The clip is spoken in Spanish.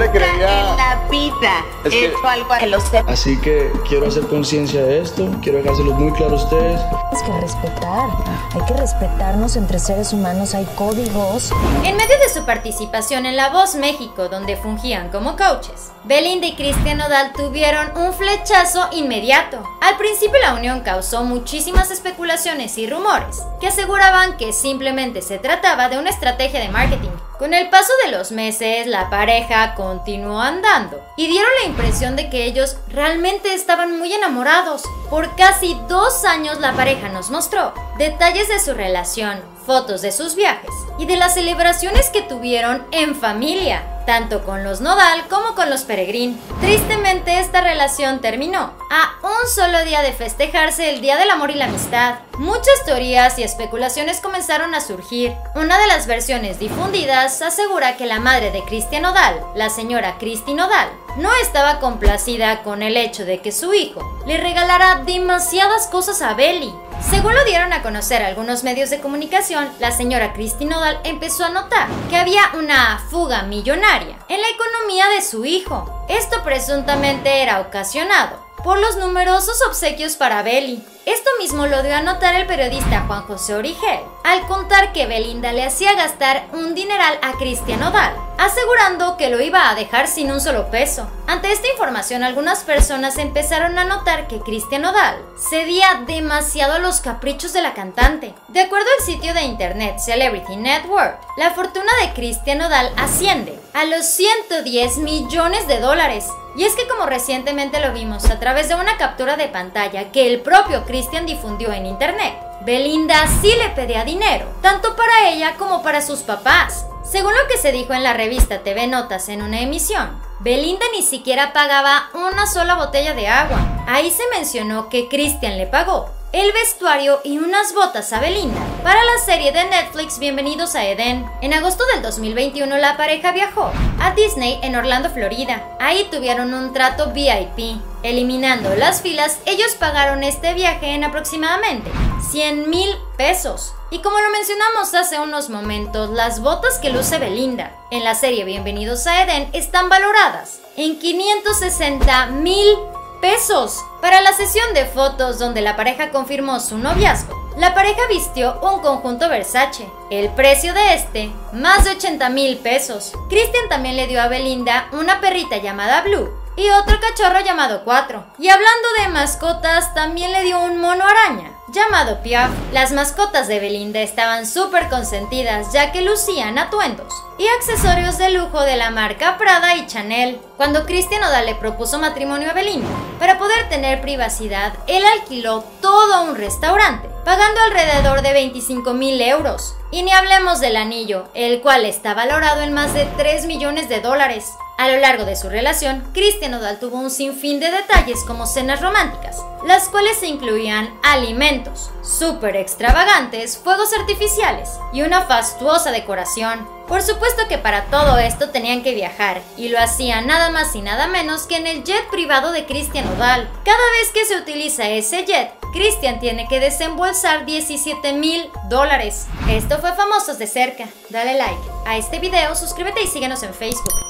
le creía. En la vida. Es que- Hecho algo que lo sepa. Así que quiero hacer conciencia de esto, quiero dejárselo muy claro a ustedes. Tienes que respetar. Hay que respetarnos entre seres humanos. Hay códigos. En medio de su participación en La Voz México, donde fungían como coaches, Belinda y Cristian Nodal tuvieron un flechazo inmediato. Al principio la unión causó muchísimas especulaciones y rumores, que aseguraban que simplemente se trataba de una estrategia de marketing. Con el paso de los meses, la pareja continuó andando y dieron la impresión de que ellos realmente estaban muy enamorados. Por casi dos años la pareja nos mostró detalles de su relación, fotos de sus viajes y de las celebraciones que tuvieron en familia, tanto con los Nodal como con los Peregrín. Tristemente esta relación terminó a un solo día de festejarse el Día del Amor y la Amistad. Muchas teorías y especulaciones comenzaron a surgir. Una de las versiones difundidas asegura que la madre de Cristian Nodal, la señora Cristi Nodal, no estaba complacida con el hecho de que su hijo le regalara demasiadas cosas a Belly. Según lo dieron a conocer algunos medios de comunicación, la señora Christy Nodal empezó a notar que había una fuga millonaria en la economía de su hijo. Esto presuntamente era ocasionado por los numerosos obsequios para Belly. Esto mismo lo dio a notar el periodista Juan José Origel, al contar que Belinda le hacía gastar un dineral a Cristian Nodal, asegurando que lo iba a dejar sin un solo peso. Ante esta información, algunas personas empezaron a notar que Cristian Nodal cedía demasiado a los caprichos de la cantante. De acuerdo al sitio de internet Celebrity Network, la fortuna de Cristian Nodal asciende a los 110 millones de dólares. Y es que como recientemente lo vimos a través de una captura de pantalla que el propio Christian difundió en internet, Belinda sí le pedía dinero, tanto para ella como para sus papás. Según lo que se dijo en la revista TV Notas en una emisión, Belinda ni siquiera pagaba una sola botella de agua. Ahí se mencionó que Christian le pagó el vestuario y unas botas a Belinda para la serie de Netflix Bienvenidos a Edén. En agosto del 2021 la pareja viajó a Disney en Orlando, Florida. Ahí tuvieron un trato VIP. Eliminando las filas, ellos pagaron este viaje en aproximadamente 100 mil pesos. Y como lo mencionamos hace unos momentos, las botas que luce Belinda en la serie Bienvenidos a Edén están valoradas en 560 mil pesos. Para la sesión de fotos donde la pareja confirmó su noviazgo, la pareja vistió un conjunto Versace. El precio de este, más de 80 mil pesos. Christian también le dio a Belinda una perrita llamada Blue y otro cachorro llamado Cuatro. Y hablando de mascotas, también le dio un mono araña llamado Piaf. Las mascotas de Belinda estaban súper consentidas ya que lucían atuendos y accesorios de lujo de la marca Prada y Chanel. Cuando Cristian Nodal le propuso matrimonio a Belinda, para poder tener privacidad, él alquiló todo un restaurante, pagando alrededor de 25 mil euros. Y ni hablemos del anillo, el cual está valorado en más de 3 millones de dólares. A lo largo de su relación, Cristian Nodal tuvo un sinfín de detalles como cenas románticas, las cuales incluían alimentos, súper extravagantes, fuegos artificiales y una fastuosa decoración. Por supuesto que para todo esto tenían que viajar, y lo hacían nada más y nada menos que en el jet privado de Cristian Nodal. Cada vez que se utiliza ese jet, Cristian tiene que desembolsar 17 mil dólares. Esto fue Famosos de Cerca. Dale like a este video, suscríbete y síguenos en Facebook.